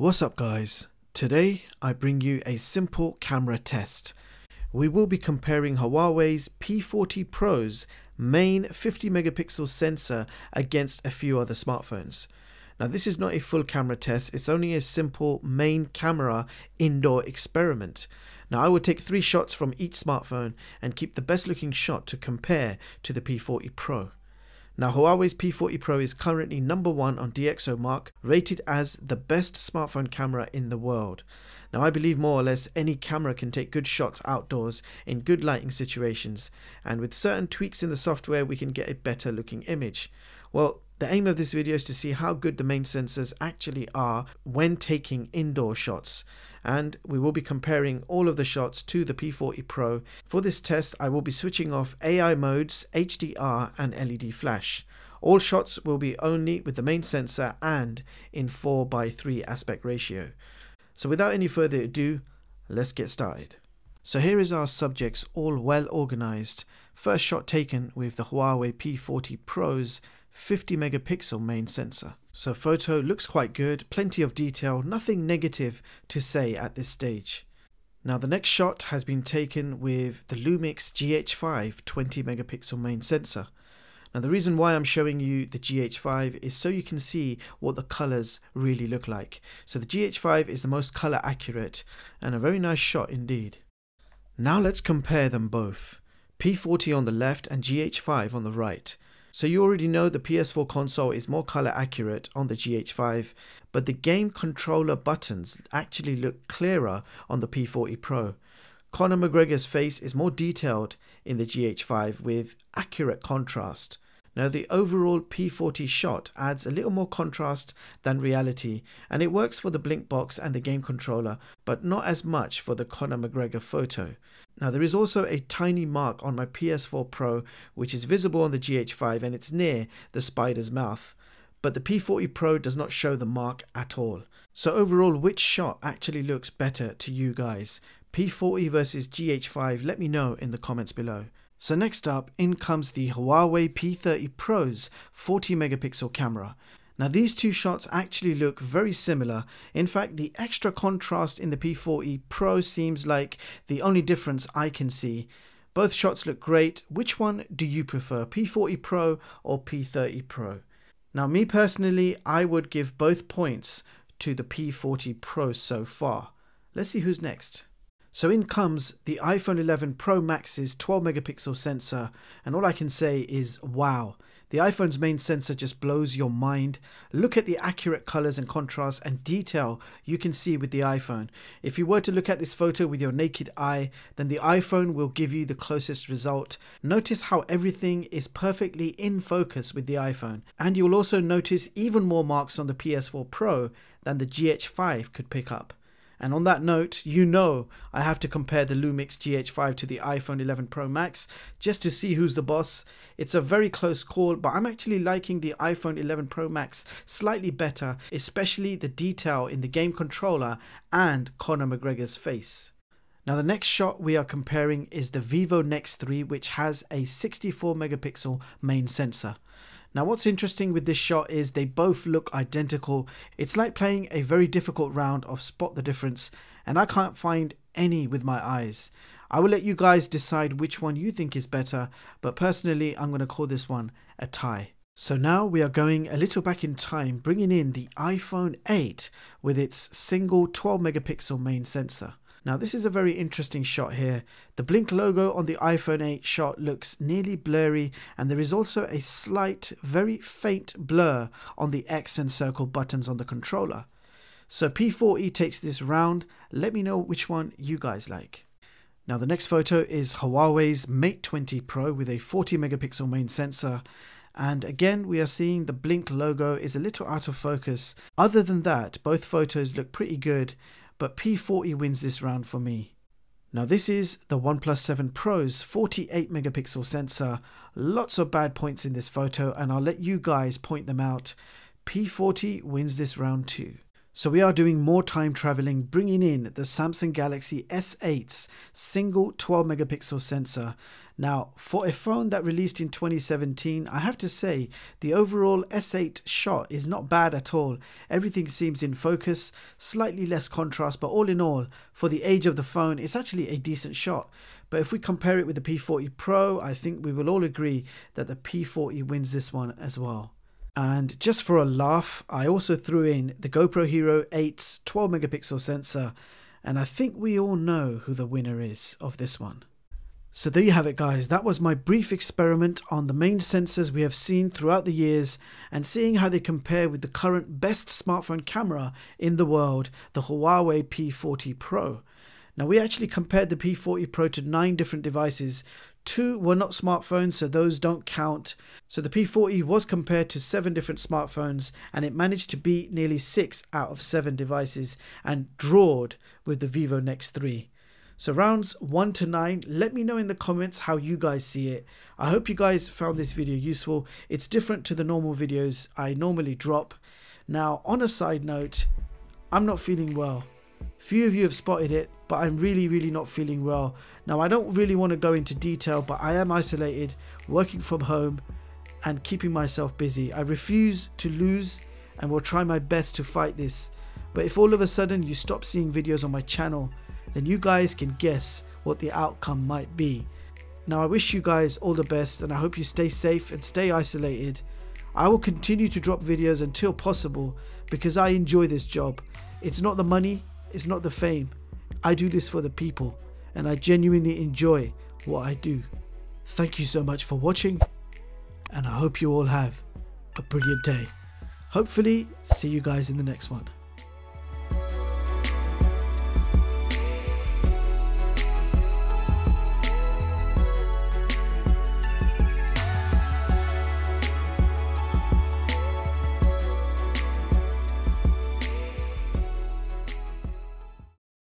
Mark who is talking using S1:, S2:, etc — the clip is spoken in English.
S1: What's up guys? Today I bring you a simple camera test. We will be comparing Huawei's P40 Pro's main 50 megapixel sensor against a few other smartphones. Now this is not a full camera test, it's only a simple main camera indoor experiment. Now I will take three shots from each smartphone and keep the best looking shot to compare to the P40 Pro. Now Huawei's P40 Pro is currently number one on DxOMark, rated as the best smartphone camera in the world. Now I believe more or less any camera can take good shots outdoors in good lighting situations and with certain tweaks in the software we can get a better looking image. Well, the aim of this video is to see how good the main sensors actually are when taking indoor shots and we will be comparing all of the shots to the P40 Pro. For this test I will be switching off AI modes, HDR and LED flash. All shots will be only with the main sensor and in 4x3 aspect ratio. So without any further ado, let's get started. So here is our subjects all well organized. First shot taken with the Huawei P40 Pro's 50 megapixel main sensor. So photo looks quite good, plenty of detail, nothing negative to say at this stage. Now the next shot has been taken with the Lumix GH5 20 megapixel main sensor. Now the reason why I'm showing you the GH5 is so you can see what the colors really look like. So the GH5 is the most color accurate and a very nice shot indeed. Now let's compare them both. P40 on the left and GH5 on the right. So you already know the PS4 console is more color accurate on the GH5, but the game controller buttons actually look clearer on the P40 Pro. Conor McGregor's face is more detailed in the GH5 with accurate contrast. Now the overall P40 shot adds a little more contrast than reality and it works for the blink box and the game controller but not as much for the Conor McGregor photo. Now there is also a tiny mark on my PS4 Pro which is visible on the GH5 and it's near the spider's mouth but the P40 Pro does not show the mark at all. So overall which shot actually looks better to you guys? P40 versus GH5 let me know in the comments below. So next up, in comes the Huawei P30 Pro's 40 megapixel camera. Now these two shots actually look very similar. In fact, the extra contrast in the P40 Pro seems like the only difference I can see. Both shots look great. Which one do you prefer, P40 Pro or P30 Pro? Now me personally, I would give both points to the P40 Pro so far. Let's see who's next. So in comes the iPhone 11 Pro Max's 12 megapixel sensor and all I can say is wow. The iPhone's main sensor just blows your mind. Look at the accurate colors and contrast and detail you can see with the iPhone. If you were to look at this photo with your naked eye, then the iPhone will give you the closest result. Notice how everything is perfectly in focus with the iPhone. And you'll also notice even more marks on the PS4 Pro than the GH5 could pick up. And on that note, you know I have to compare the Lumix GH5 to the iPhone 11 Pro Max just to see who's the boss. It's a very close call, but I'm actually liking the iPhone 11 Pro Max slightly better, especially the detail in the game controller and Conor McGregor's face. Now the next shot we are comparing is the Vivo Nex 3 which has a 64 megapixel main sensor. Now what's interesting with this shot is they both look identical. It's like playing a very difficult round of spot the difference and I can't find any with my eyes. I will let you guys decide which one you think is better but personally I'm going to call this one a tie. So now we are going a little back in time bringing in the iPhone 8 with its single 12 megapixel main sensor. Now this is a very interesting shot here. The Blink logo on the iPhone 8 shot looks nearly blurry and there is also a slight, very faint blur on the X and circle buttons on the controller. So P40 takes this round. Let me know which one you guys like. Now the next photo is Huawei's Mate 20 Pro with a 40 megapixel main sensor. And again, we are seeing the Blink logo is a little out of focus. Other than that, both photos look pretty good but P40 wins this round for me. Now this is the OnePlus 7 Pro's 48 megapixel sensor. Lots of bad points in this photo and I'll let you guys point them out. P40 wins this round too. So we are doing more time traveling, bringing in the Samsung Galaxy S8's single 12 megapixel sensor. Now, for a phone that released in 2017, I have to say the overall S8 shot is not bad at all. Everything seems in focus, slightly less contrast, but all in all, for the age of the phone, it's actually a decent shot. But if we compare it with the P40 Pro, I think we will all agree that the P40 wins this one as well. And just for a laugh, I also threw in the GoPro Hero 8's 12 megapixel sensor, and I think we all know who the winner is of this one. So there you have it guys, that was my brief experiment on the main sensors we have seen throughout the years and seeing how they compare with the current best smartphone camera in the world, the Huawei P40 Pro. Now we actually compared the P40 Pro to 9 different devices Two were not smartphones, so those don't count. So the P40 was compared to seven different smartphones and it managed to beat nearly six out of seven devices and drawed with the Vivo Nex 3. So rounds 1 to 9, let me know in the comments how you guys see it. I hope you guys found this video useful. It's different to the normal videos I normally drop. Now on a side note, I'm not feeling well. Few of you have spotted it, but I'm really, really not feeling well. Now, I don't really want to go into detail, but I am isolated, working from home, and keeping myself busy. I refuse to lose and will try my best to fight this. But if all of a sudden you stop seeing videos on my channel, then you guys can guess what the outcome might be. Now, I wish you guys all the best and I hope you stay safe and stay isolated. I will continue to drop videos until possible because I enjoy this job. It's not the money, it's not the fame. I do this for the people and I genuinely enjoy what I do. Thank you so much for watching and I hope you all have a brilliant day. Hopefully, see you guys in the next one.